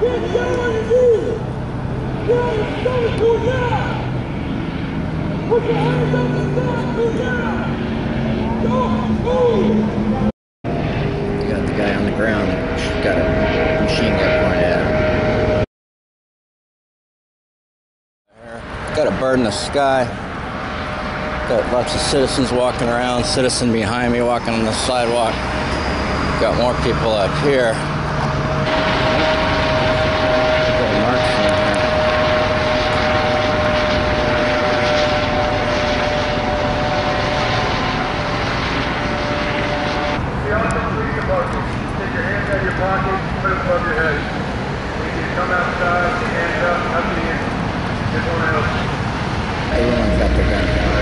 got the guy on the ground, got a machine gun. Got a bird in the sky. Got lots of citizens walking around, citizen behind me walking on the sidewalk. Got more people up here. Got marks in here. The Austin Police Department, take your hands out of your pockets, put them above your head. When you come outside, hands up, up to you. Everyone else. Everyone's got their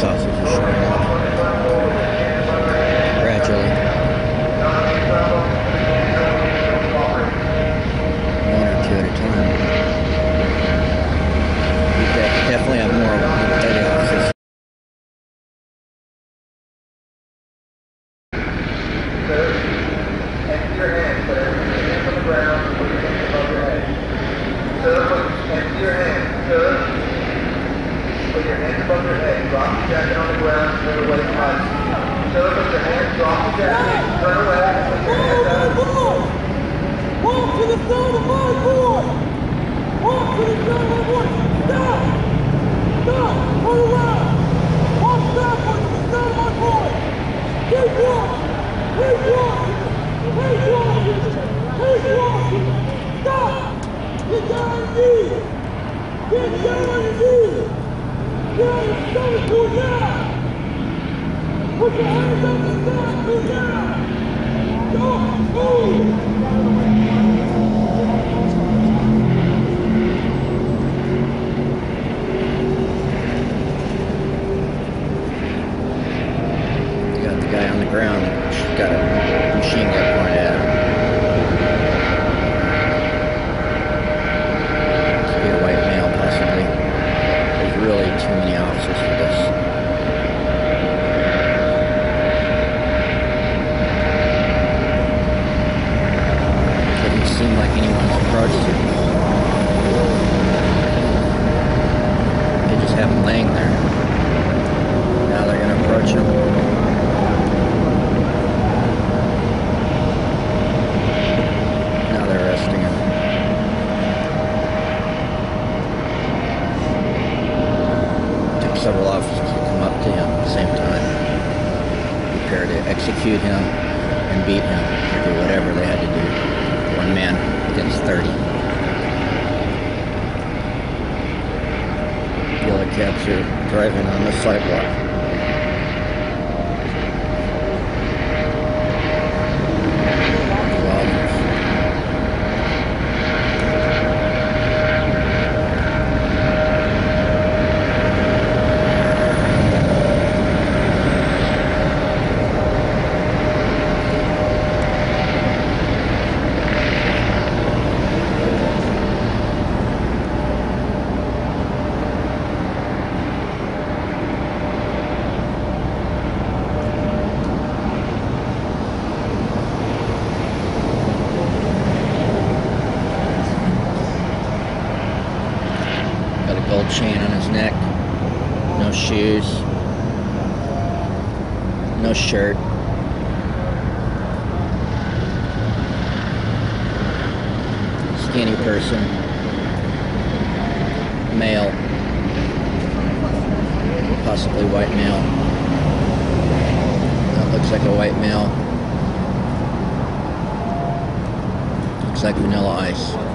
More police officers are showing up. Gradually. One or two at a time. We de- definitely have more petty officers. Empty your hands, put every hand on the ground, put your hands above your head. Sir, put, empty your hands, sir. Put your hands above your head, drop your jacket on the ground, us. Sir, put your hands, drop your jacket, turn away, put your hands up. Walk to the sound of my voice! Walk to the sound of my voice! Stop! Stop! Turn around! To the sound of my voice! Keep walking! Keep walking! Keep walking! Keep walking! Stop! Get down on your knees! Get down on your knees! Get on your stomach, go down! Put your hands up and down, go down! Don't move! You got the guy on the ground, got a machine gun pointed at him. Could be a white male, possibly. There's really too many officers for this. Doesn't seem like anyone's approached him. They just have him laying there. Now they're gonna approach him. Now they're arresting him. Took several officers to come up to him at the same time. Prepare to execute him and beat him or do whatever they had to do. One man against 30. The other cabs are driving on the sidewalk. Wow. Got a gold chain on his neck. No shoes. No shirt. Skinny person. Male. Possibly white male. That looks like a white male. Looks like vanilla ice.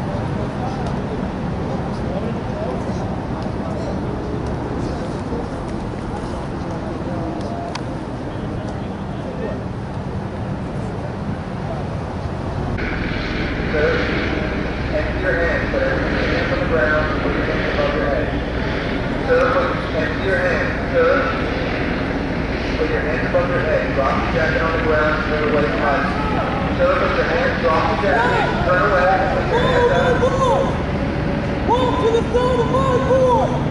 My up. board! Walk to the sound of my board!